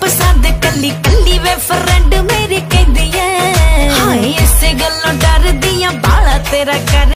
ਪਸੰਦ ਕੱਲੀ ਕੱਲੀ ਵੇ ਫਰੈਂਡ ਮੇਰੀ ਕਹਿੰਦੀ ਐ। ਹਾਏ, ਇਸੇ ਗੱਲੋਂ ਡਰਦੀ ਆ, ਬਾਲਾ ਤੇਰਾ ਕਰ